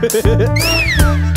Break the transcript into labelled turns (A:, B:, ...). A: Música